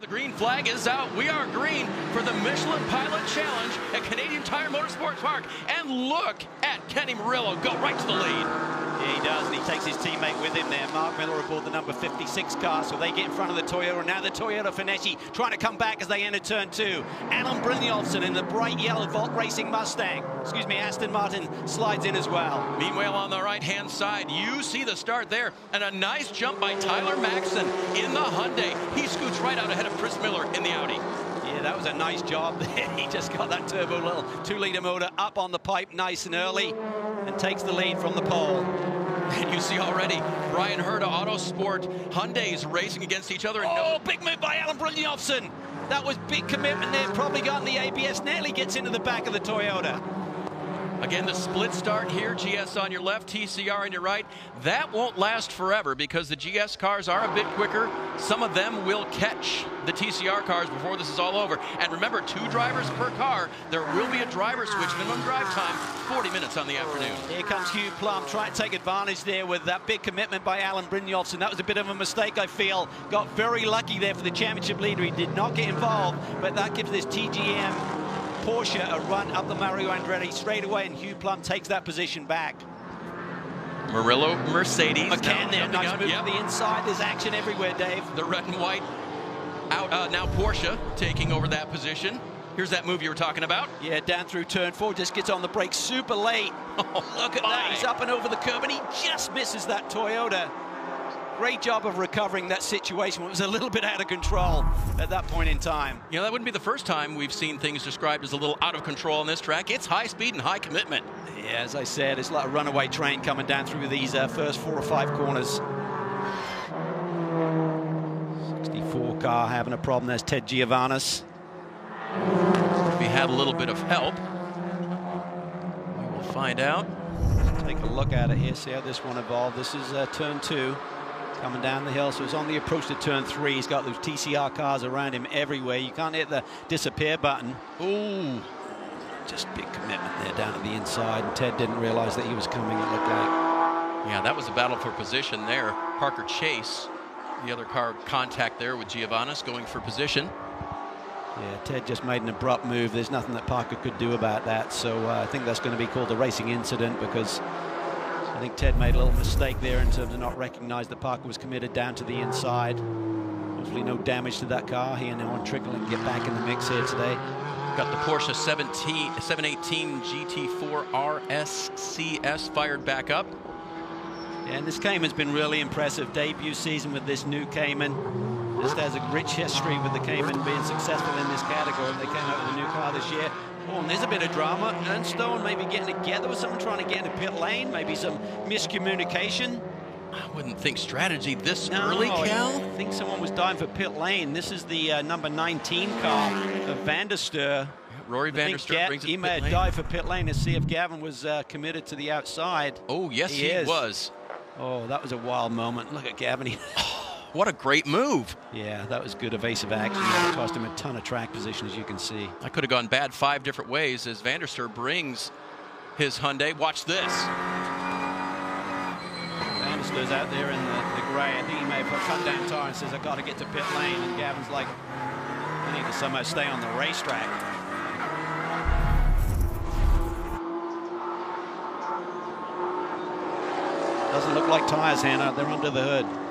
The green flag is out. We are green for the Michelin Pilot Challenge at Canadian Tire Motorsports Park. And look at Kenny Murillo go right to the lead. Yeah, he does, and he takes his teammate with him there. Mark Miller aboard the number 56 car, so they get in front of the Toyota. Now the Toyota Finetti trying to come back as they enter turn two. Alan Brynjolfsson in the bright yellow Volt Racing Mustang, excuse me, Aston Martin slides in as well. Meanwhile, on the right-hand side, you see the start there, and a nice jump by Tyler Maxson in the Hyundai. He scoots right out ahead of Chris Miller in the Audi. Yeah, that was a nice job there. He just got that turbo little two-liter motor up on the pipe nice and early and takes the lead from the pole. And you see already, Bryan Herta Autosport, Hyundais racing against each other. oh, no big move by Alan Brynjolfsson. That was big commitment there. Probably got in the ABS. Nearly gets into the back of the Toyota. Again, the split start here, GS on your left, TCR on your right. That won't last forever because the GS cars are a bit quicker. Some of them will catch the TCR cars before this is all over. And remember, two drivers per car. There will be a driver switch, minimum drive time, 40 minutes on the afternoon. Here comes Hugh Plumb, trying to take advantage there with that big commitment by Alan Brynjolfsson. That was a bit of a mistake, I feel. Got very lucky there for the championship leader. He did not get involved, but that gives this TGM Porsche a run up the Mario Andretti straight away, and Hugh Plumb takes that position back. Murillo, Mercedes. McCann there, nice out. move yep. to the inside. There's action everywhere, Dave. The red and white out. Uh, now Porsche taking over that position. Here's that move you were talking about. Yeah, down through turn four, just gets on the brake super late. Oh, look at my. that. He's up and over the curb, and he just misses that Toyota. Great job of recovering that situation. It was a little bit out of control at that point in time. You know, that wouldn't be the first time we've seen things described as a little out of control on this track. It's high speed and high commitment. Yeah, as I said, it's like a runaway train coming down through these uh, first four or five corners. 64 car having a problem. There's Ted Giovanis. If he had a little bit of help, we will find out. Take a look at it here, see how this one evolved. This is uh, turn two coming down the hill. So it's on the approach to turn three. He's got those TCR cars around him everywhere. You can't hit the disappear button. Ooh. Just big commitment there down at the inside. And Ted didn't realize that he was coming, it looked like. Yeah, that was a battle for position there. Parker Chase, the other car contact there with Giovanis going for position. Yeah, Ted just made an abrupt move. There's nothing that Parker could do about that. So uh, I think that's going to be called a racing incident because I think Ted made a little mistake there in terms of not recognizing that Parker was committed down to the inside. Hopefully no damage to that car. He and Owen Trinkler get back in the mix here today. Got the Porsche 17, 718 GT4 RSCS fired back up. Yeah, and this Cayman's been really impressive. Debut season with this new Cayman. Just has a rich history with the Cayman being successful in this category. They came out with a new car this year. Oh, and there's a bit of drama. Ernstone maybe getting together with someone trying to get into pit lane, maybe some miscommunication. I wouldn't think strategy this no, early, Cal. I think someone was dying for pit lane. This is the uh, number 19 car of van der Steur. Rory van der Steur brings He may have died for pit lane to see if Gavin was uh, committed to the outside. Oh, yes, he, he was. Oh, that was a wild moment. Look at Gavin. What a great move. Yeah, that was good evasive action. That cost him a ton of track position, as you can see. I could have gone bad five different ways as van der Steur brings his Hyundai. Watch this. van der Steur's out there in the, the grey. I think he may have cut down tire and says, I've got to get to pit lane. And Gavin's like, I need to somehow stay on the racetrack. Doesn't look like tires, Hannah. They're under the hood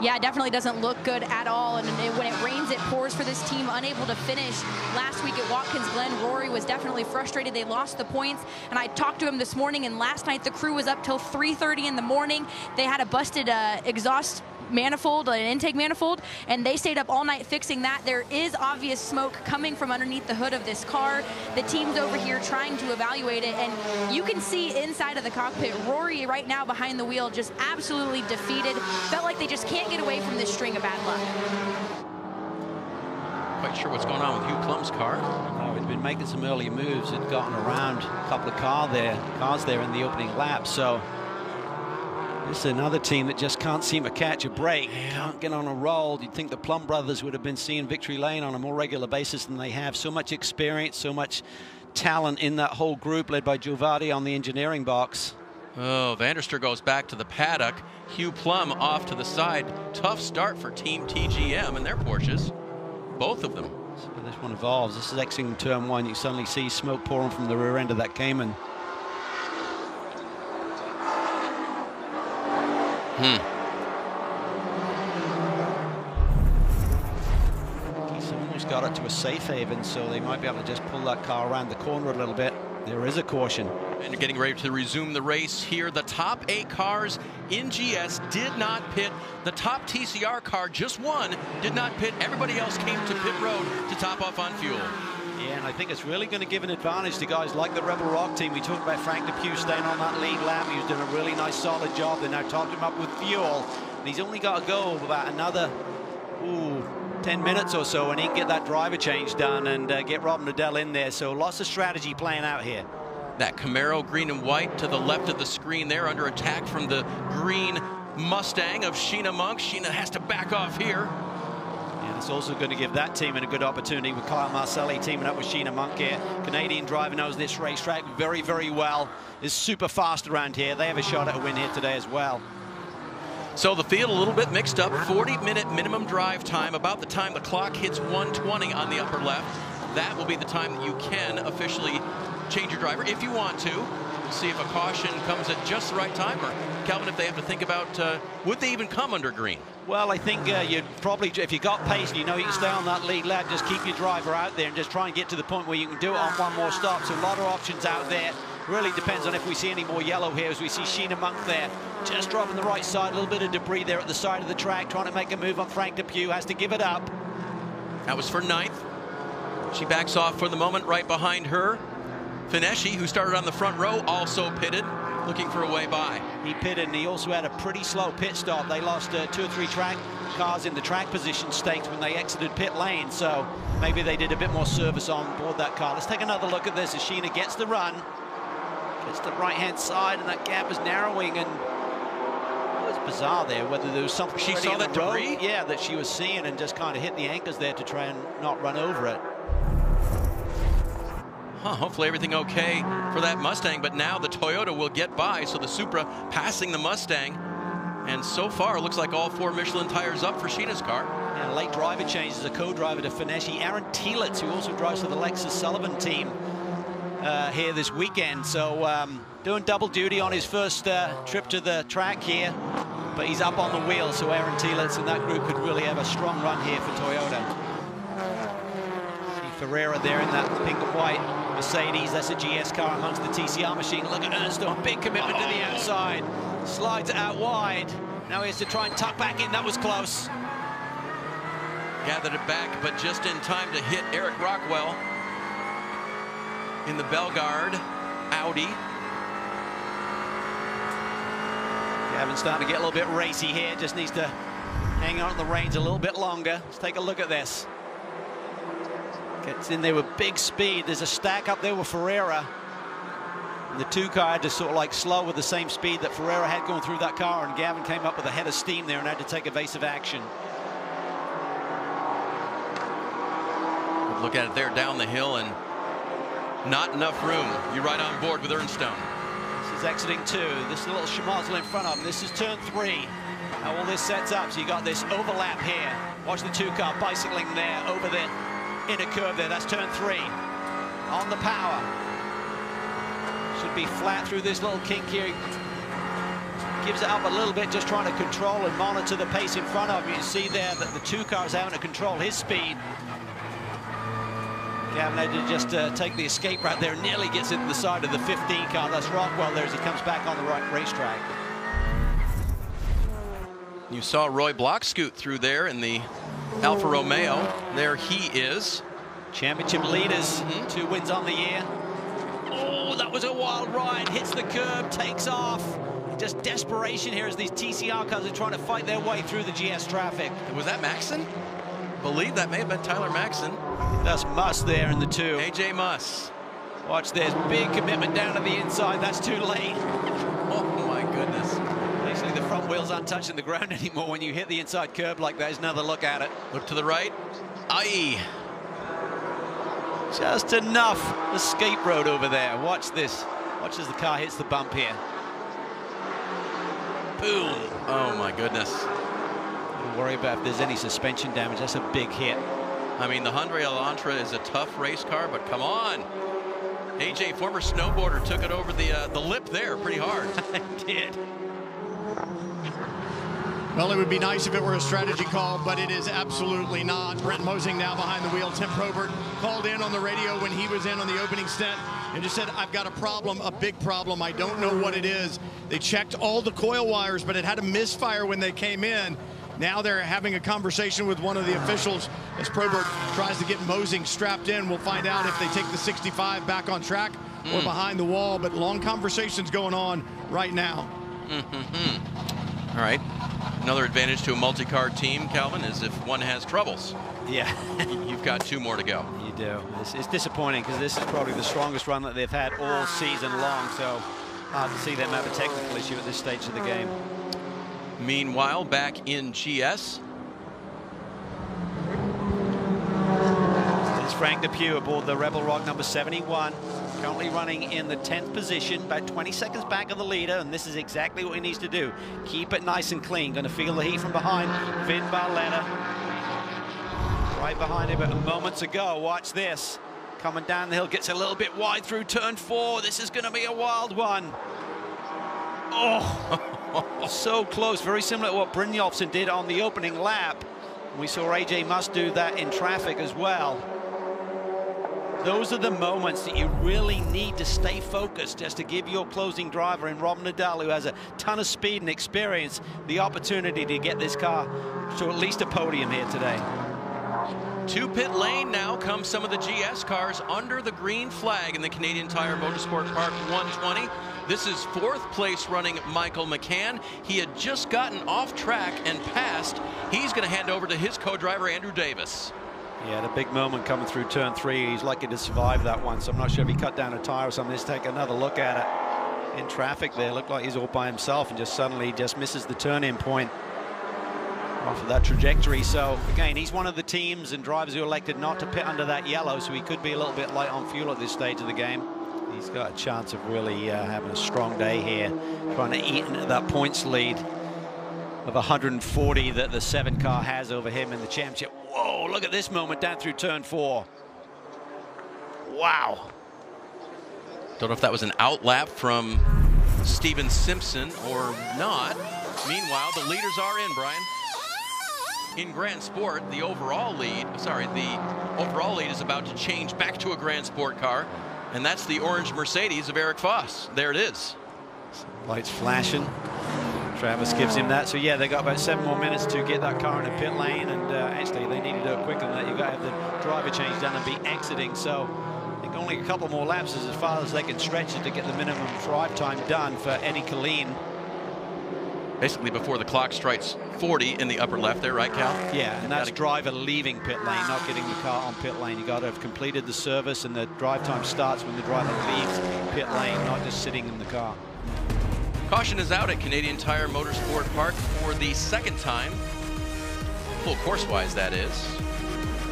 yeah, it definitely doesn't look good at all. And when it rains, it pours for this team, unable to finish. Last week at Watkins Glen, Rory was definitely frustrated. They lost the points. And I talked to him this morning, and last night the crew was up till 3.30 in the morning. They had a busted uh, exhaust manifold, an intake manifold, and they stayed up all night fixing that. There is obvious smoke coming from underneath the hood of this car. The team's over here trying to evaluate it, and you can see inside of the cockpit, Rory right now behind the wheel just absolutely defeated. Felt like they just can't get away from this string of bad luck. Quite sure what's going on with Hugh Plumb's car. No, he'd been making some early moves. Had gotten around a couple of car there, cars there in the opening lap. So this is another team that just can't seem to catch a break, can't get on a roll. You'd think the Plumb brothers would have been seeing victory lane on a more regular basis than they have. So much experience, so much talent in that whole group led by Giovati on the engineering box. Oh, van der goes back to the paddock. Hugh Plumb off to the side. Tough start for Team TGM and their Porsches, both of them. So this one evolves. This is exiting turn one. You suddenly see smoke pouring from the rear end of that Cayman. Hmm. Almost got it to a safe haven, so they might be able to just pull that car around the corner a little bit. There is a caution. And you're getting ready to resume the race here. The top eight cars in GS did not pit. The top TCR car, just one, did not pit. Everybody else came to pit road to top off on fuel. I think it's really going to give an advantage to guys like the Rebel Rock team. We talked about Frank DePerno staying on that lead lap. He's doing a really nice, solid job. They now topped him up with fuel. And he's only got to go about another, ooh, 10 minutes or so and he can get that driver change done and uh, get Rob Liddell in there. So lots of strategy playing out here. That Camaro green and white to the left of the screen there under attack from the green Mustang of Sheena Monk. Sheena has to back off here. It's also going to give that team a good opportunity with Kyle Marcelli teaming up with Sheena Monk here. Canadian driver knows this racetrack very, very well. Is super fast around here. They have a shot at a win here today as well. So the field a little bit mixed up. 40 minute minimum drive time. About the time the clock hits 120 on the upper left, that will be the time that you can officially change your driver if you want to. We'll see if a caution comes at just the right time or Calvin, if they have to think about uh, would they even come under green? Well, I think uh, you'd probably, if you got pace and you know you can stay on that lead lap, just keep your driver out there and just try and get to the point where you can do it on one more stop. So a lot of options out there. Really depends on if we see any more yellow here as we see Sheena Monk there. Just dropping the right side, a little bit of debris there at the side of the track, trying to make a move on Frank DePerno, has to give it up. That was for ninth. She backs off for the moment right behind her. Fineschi, who started on the front row, also pitted, looking for a way by. He pitted and he also had a pretty slow pit stop. They lost uh, two or three track cars in the track position stakes when they exited pit lane, so maybe they did a bit more service on board that car. Let's take another look at this as Sheena gets the run. Gets the right-hand side, and that gap is narrowing, and it was bizarre there, whether there was something she saw that debris? Yeah, that she was seeing and just kind of hit the anchors there to try and not run over it. Hopefully everything okay for that Mustang, but now the Toyota will get by, so the Supra passing the Mustang. And so far, it looks like all four Michelin tires up for Sheena's car. Yeah, late driver change as a co-driver to Fineschi. Aaron Telitz, who also drives for the Lexus Sullivan team uh, here this weekend. So um, doing double duty on his first uh, trip to the track here. But he's up on the wheel, so Aaron Telitz and that group could really have a strong run here for Toyota. Ferreira there in that pink and white Mercedes. That's a GS car amongst the TCR machine. Look at Ernstone, big commitment to the outside. Slides it out wide. Now he has to try and tuck back in. That was close. Gathered it back, but just in time to hit Eric Rockwell in the Bellegarde Audi. Gavin's starting to get a little bit racy here. Just needs to hang on to the reins a little bit longer. Let's take a look at this. Gets in there with big speed. There's a stack up there with Ferreira. And the two car had to sort of like slow with the same speed that Ferreira had going through that car, and Gavin came up with a head of steam there and had to take evasive action. Look at it there down the hill and not enough room. You're right on board with Ernstone. This is exiting two. This is a little schmozzle in front of him. This is turn three. How all this sets up. So you got this overlap here. Watch the two car bicycling there over the inner curve there. That's turn three. On the power. Should be flat through this little kink here. Gives it up a little bit, just trying to control and monitor the pace in front of you. You see there that the two cars having to control his speed. Gavin to just uh, take the escape right there. Nearly gets into the side of the 15 car. That's Rockwell there as he comes back on the right racetrack. You saw Roy Block scoot through there in the Alfa Romeo. There he is. Championship leaders, mm -hmm. two wins on the year. Oh, that was a wild ride. Hits the curb, takes off. Just desperation here as these TCR cars are trying to fight their way through the GS traffic. Was that Maxson? believe that may have been Tyler Maxson. That's Muss there in the two. AJ Muss. Watch this, big commitment down to the inside. That's too late. My goodness front wheels aren't touching the ground anymore when you hit the inside curb like that. There's another look at it. Look to the right. Aye. Just enough escape road over there. Watch this. Watch as the car hits the bump here. boom. Oh my goodness. Don't worry about if there's any suspension damage. That's a big hit. I mean, the Hyundai Elantra is a tough race car, but come on. AJ, former snowboarder, took it over the uh, the lip there pretty hard. did. Well, it would be nice if it were a strategy call, but it is absolutely not. Brent Mosing now behind the wheel. Tim Probert called in on the radio when he was in on the opening stint and just said, I've got a problem, a big problem. I don't know what it is. They checked all the coil wires, but it had a misfire when they came in. Now they're having a conversation with one of the officials as Probert tries to get Mosing strapped in. We'll find out if they take the 65 back on track or Mm. behind the wall, but long conversations going on right now. All right. Another advantage to a multi-car team, Calvin, is if one has troubles, Yeah, you've got two more to go. you do. It's, it's disappointing because this is probably the strongest run that they've had all season long. So hard to see them have a technical issue at this stage of the game. Meanwhile, back in GS, It's Frank DePerno aboard the Rebel Rock number 71. Currently running in the 10th position, about 20 seconds back of the leader, and this is exactly what he needs to do. Keep it nice and clean. Going to feel the heat from behind. Finn Barletta right behind him, but moments ago, watch this. Coming down the hill, gets a little bit wide through turn four. This is going to be a wild one. Oh, so close. Very similar to what Brynjolfsson did on the opening lap. We saw AJ Muss do that in traffic as well. Those are the moments that you really need to stay focused just to give your closing driver in Robin Liddell, who has a ton of speed and experience, the opportunity to get this car to at least a podium here today. To pit lane now come some of the GS cars under the green flag in the Canadian Tire Motorsport Park 120. This is fourth place running Michael McCann. He had just gotten off track and passed. He's going to hand over to his co-driver Andrew Davis. He had a big moment coming through turn three. He's lucky to survive that one, so I'm not sure if he cut down a tire or something. Let's take another look at it. In traffic there, looked like he's all by himself and just suddenly just misses the turn-in point off of that trajectory. So again, he's one of the teams and drivers who elected not to pit under that yellow, so he could be a little bit light on fuel at this stage of the game. He's got a chance of really uh, having a strong day here, trying to eat into that points lead of 140 that the seven car has over him in the championship. Look at this moment down through turn four. Wow. Don't know if that was an out lap from Steven Simpson or not. Meanwhile, the leaders are in, Brian. In Grand Sport, the overall lead, sorry, the overall lead is about to change back to a Grand Sport car, and that's the orange Mercedes of Eric Foss. There it is. Lights flashing. Travis gives him that. So yeah, they got about seven more minutes to get that car in the pit lane, and uh, actually they need to do it quicker than that. You've got to have the driver change done and be exiting. So I think only a couple more laps is as far as they can stretch it to get the minimum drive time done for Eddie Colleen. Basically before the clock strikes 40 in the upper left there, right, Cal? Yeah, and that's driver leaving pit lane, not getting the car on pit lane. You got to have completed the service, and the drive time starts when the driver leaves pit lane, not just sitting in the car. Caution is out at Canadian Tire Motorsport Park for the second time. Full course-wise, that is.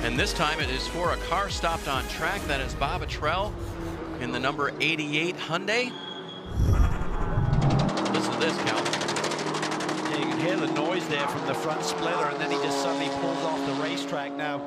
And this time it is for a car stopped on track. That is Bob Trell in the number 88 Hyundai. Listen to this, Cal. Yeah, you can hear the noise there from the front splitter, and then he just suddenly pulls off the racetrack. Now,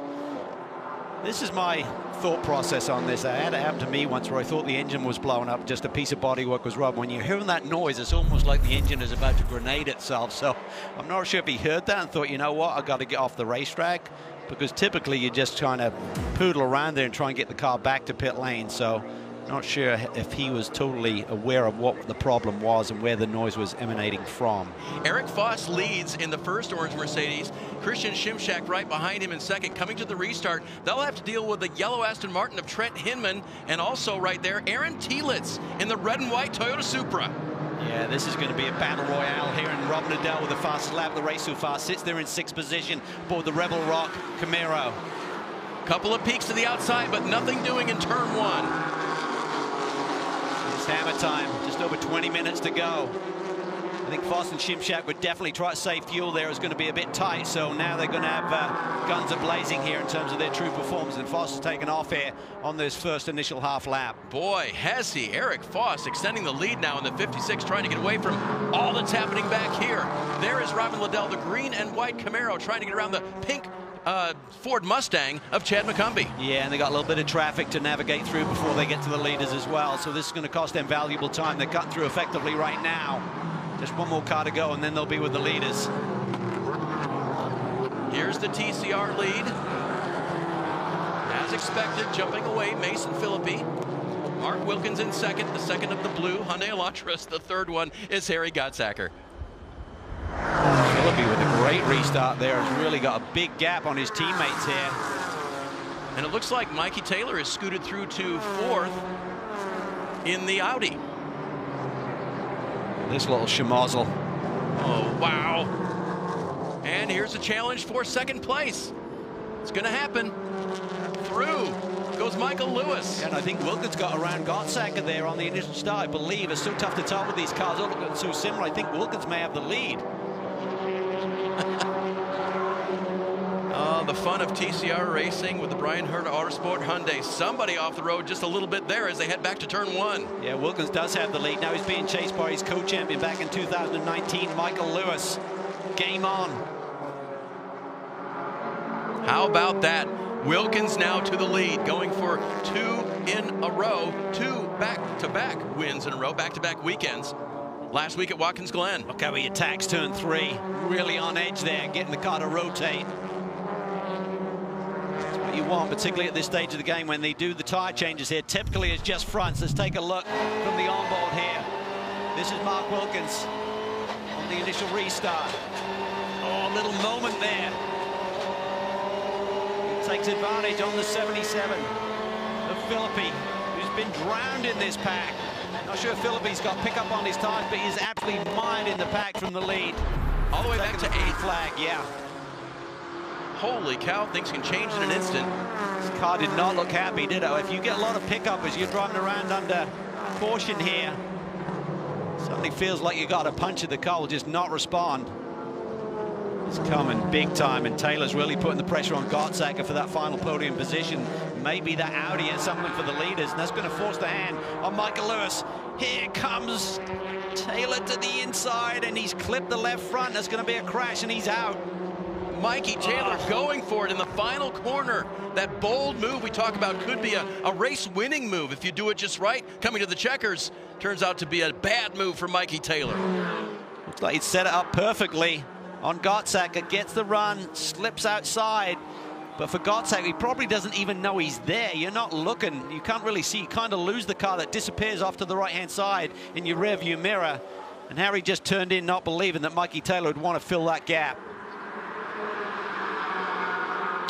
this is my thought process on this. I had it happen to me once where I thought the engine was blowing up, just a piece of bodywork was rubbed. When you're hearing that noise, it's almost like the engine is about to grenade itself. So I'm not sure if he heard that and thought, you know what, I've got to get off the racetrack. Because typically you're just trying to poodle around there and try and get the car back to pit lane. So not sure if he was totally aware of what the problem was and where the noise was emanating from. Eric Foss leads in the first orange Mercedes. Christian Shimshak right behind him in second. Coming to the restart, they'll have to deal with the yellow Aston Martin of Trent Hinman, and also right there, Aaron Telitz in the red and white Toyota Supra. Yeah, this is going to be a battle royale here, and Robin Liddell with the fastest lap of the race so far sits there in sixth position aboard the Rebel Rock Camaro. Couple of peaks to the outside, but nothing doing in turn one. It's hammer time, just over 20 minutes to go. I think Foss and Shimshak would definitely try to save fuel there. It's going to be a bit tight, so now they're going to have uh, guns are blazing here in terms of their true performance. And Foss has taken off here on this first initial half lap. Boy, has he. Eric Foss extending the lead now in the 56, trying to get away from all that's happening back here. There is Robin Liddell, the green and white Camaro, trying to get around the pink uh, Ford Mustang of Chad McCumbee. Yeah, and they got a little bit of traffic to navigate through before they get to the leaders as well. So this is going to cost them valuable time. They're cutting through effectively right now. Just one more car to go, and then they'll be with the leaders. Here's the TCR lead. As expected, jumping away, Mason Philippi. Mark Wilkins in second, the second of the blue. Hyundai Elantras, the third one is Harry Gottsacker. Philippi with a great restart there has really got a big gap on his teammates here. And it looks like Mikey Taylor is scooted through to fourth in the Audi. This little schmozzle. Oh, wow. And here's a challenge for second place. It's going to happen. Through goes Michael Lewis. And I think Wilkins got around Gottsacker there on the initial start, I believe. It's so tough to tell with these cars oh, all looking so similar. I think Wilkins may have the lead. The fun of TCR racing with the Bryan Herta Autosport Hyundai. Somebody off the road just a little bit there as they head back to turn one. Yeah, Wilkins does have the lead. Now he's being chased by his co-champion back in 2019, Michael Lewis. Game on. How about that? Wilkins now to the lead, going for two in a row, two back-to-back -back wins in a row, back-to-back -back weekends. Last week at Watkins Glen. Look how he attacks turn three. Really on edge there, getting the car to rotate. Want, particularly at this stage of the game when they do the tyre changes here. Typically it's just fronts. Let's take a look from the onboard here. This is Mark Wilkins on the initial restart. Oh, a little moment there takes advantage on the 77 of Philippi, who's been drowned in this pack. Not sure if Philippi's got pickup on his tires, but he's absolutely mined in the pack from the lead. All the way back to eighth flag, yeah. Holy cow, things can change in an instant. This car did not look happy, did it? If you get a lot of pickup as you're driving around under caution here, suddenly feels like you got a punch of the car will just not respond. It's coming big time, and Taylor's really putting the pressure on Gottsacker for that final podium position. Maybe that Audi and something for the leaders, and that's going to force the hand on Michael Lewis. Here comes Taylor to the inside, and he's clipped the left front. There's going to be a crash, and he's out. Mikey Taylor going for it in the final corner. That bold move we talk about could be a, a race-winning move if you do it just right. Coming to the checkers turns out to be a bad move for Mikey Taylor. Looks like he set it up perfectly on Gottsacker, gets the run, slips outside. But for Gottsacker, he probably doesn't even know he's there. You're not looking. You can't really see. You kind of lose the car that disappears off to the right-hand side in your rearview mirror. And Harry just turned in not believing that Mikey Taylor would want to fill that gap.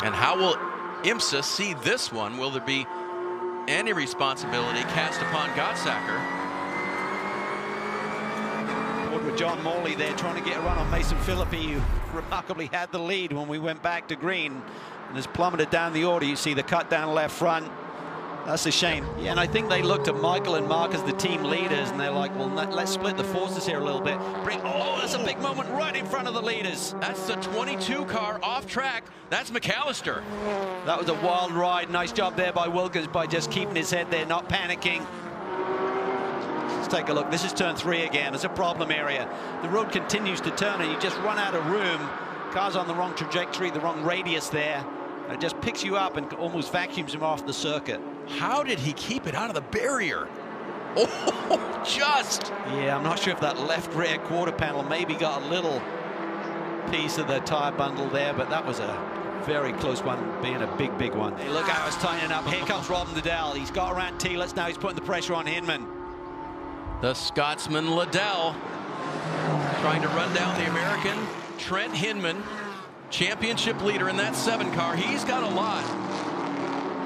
And how will IMSA see this one? Will there be any responsibility cast upon Gottsacker? with John Morley there trying to get a run on Mason Philippi, who remarkably had the lead when we went back to green and has plummeted down the order. You see the cut down left front. That's a shame. Yeah, and I think they looked at Michael and Mark as the team leaders, and they're like, well, let's split the forces here a little bit. Bring, oh, that's a big moment right in front of the leaders. That's the 22 car off track. That's McAllister. That was a wild ride. Nice job there by Wilkins by just keeping his head there, not panicking. Let's take a look. This is turn three again. It's a problem area. The road continues to turn and you just run out of room. Car's on the wrong trajectory, the wrong radius there. And it just picks you up and almost vacuums him off the circuit. How did he keep it out of the barrier? Oh, just. Yeah, I'm not sure if that left rear quarter panel maybe got a little piece of the tire bundle there, but that was a very close one, being a big, big one. Hey, look how it's tightening up. Here comes Robin Liddell. He's got around Telitz. Now he's putting the pressure on Hinman. The Scotsman Liddell trying to run down the American Trent Hinman, championship leader in that seven car. He's got a lot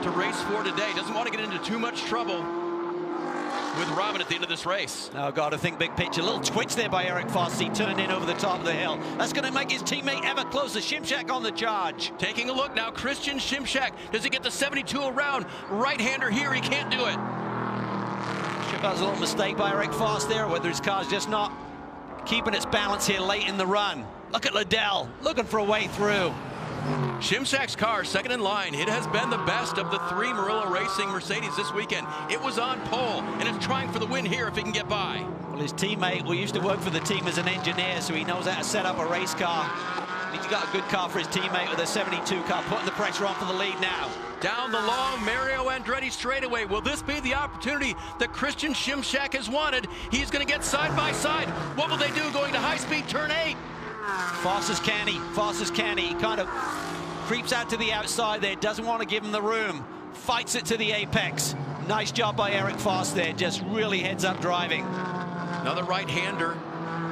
to race for today. Doesn't want to get into too much trouble with Robin at the end of this race. Oh, got to think big picture. A little twitch there by Eric Foss. He turned in over the top of the hill. That's going to make his teammate ever closer. Shimshak on the charge. Taking a look now, Christian Shimshak. Does he get the 72 around? Right-hander here, he can't do it. That was a little mistake by Eric Foss there, whether his car's just not keeping its balance here late in the run. Look at Liddell looking for a way through. Shimshak's car, second in line. It has been the best of the three Murillo Racing Mercedes this weekend. It was on pole, and it's trying for the win here if he can get by. Well, his teammate, we used to work for the team as an engineer, so he knows how to set up a race car. He's got a good car for his teammate with a 72 car, putting the pressure on for the lead now. Down the long Mario Andretti straightaway. Will this be the opportunity that Christian Shimshak has wanted? He's going to get side by side. What will they do going to high speed turn eight? Fast as canny, fast as canny. He kind of creeps out to the outside there, doesn't want to give him the room. Fights it to the apex. Nice job by Eric Foss there, just really heads up driving. Another right-hander.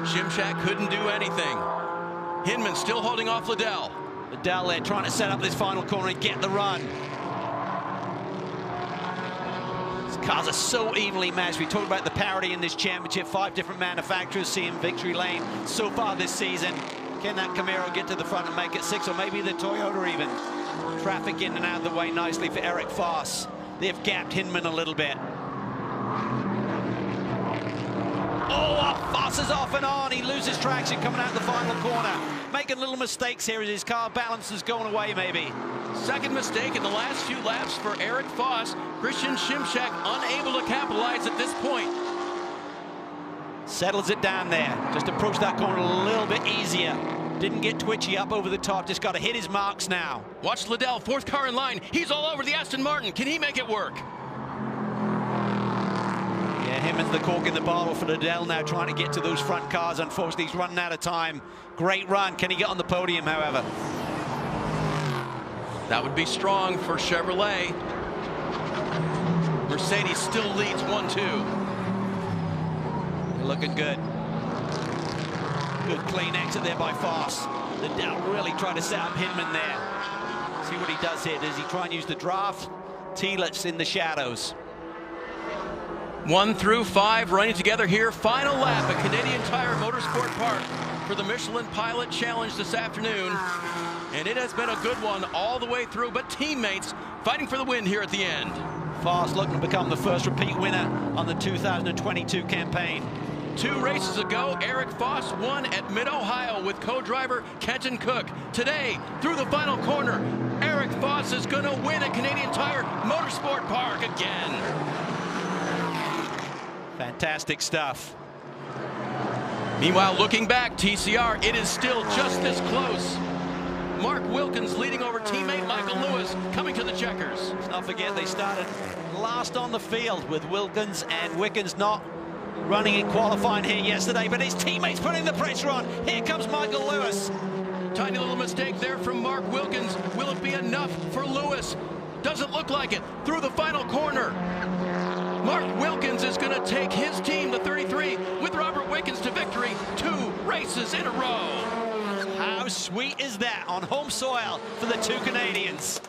Shimshak couldn't do anything. Hinman still holding off Liddell. Liddell there trying to set up this final corner and get the run. These cars are so evenly matched. We talked about the parity in this championship. Five different manufacturers seeing victory lane so far this season. Can that Camaro get to the front and make it six, or maybe the Toyota even? Traffic in and out of the way nicely for Eric Foss. They've gapped Hinman a little bit. Oh, Foss is off and on. He loses traction coming out the final corner. Making little mistakes here as his car balance is going away, maybe. Second mistake in the last few laps for Eric Foss. Christian Shimshak unable to capitalize at this point. Settles it down there. Just approach that corner a little bit easier. Didn't get twitchy up over the top. Just got to hit his marks now. Watch Liddell, fourth car in line. He's all over the Aston Martin. Can he make it work? Yeah, him and the cork in the bottle for Liddell now trying to get to those front cars. Unfortunately, he's running out of time. Great run. Can he get on the podium, however? That would be strong for Chevrolet. Mercedes still leads 1-2 looking good. Good clean exit there by Foss. Liddell really trying to set up Hinman there. See what he does here. Does he try and use the draft? Telitz in the shadows. One through five running together here. Final lap at Canadian Tire Motorsport Park for the Michelin Pilot Challenge this afternoon. And it has been a good one all the way through, but teammates fighting for the win here at the end. Foss looking to become the first repeat winner on the 2022 campaign. Two races ago, Eric Foss won at Mid-Ohio with co-driver Kenton Cook. Today, through the final corner, Eric Foss is going to win at Canadian Tire Motorsport Park again. Fantastic stuff. Meanwhile, looking back, TCR, it is still just this close. Mark Wilkins leading over teammate Michael Lewis coming to the checkers. Not forget they started last on the field with Wilkins and Wickens not running in qualifying here yesterday, but his teammates putting the pressure on. Here comes Michael Lewis. Tiny little mistake there from Mark Wilkins. Will it be enough for Lewis? Doesn't look like it. Through the final corner. Mark Wilkins is going to take his team, the 33, with Robert Wickens to victory. Two races in a row. How sweet is that on home soil for the two Canadians?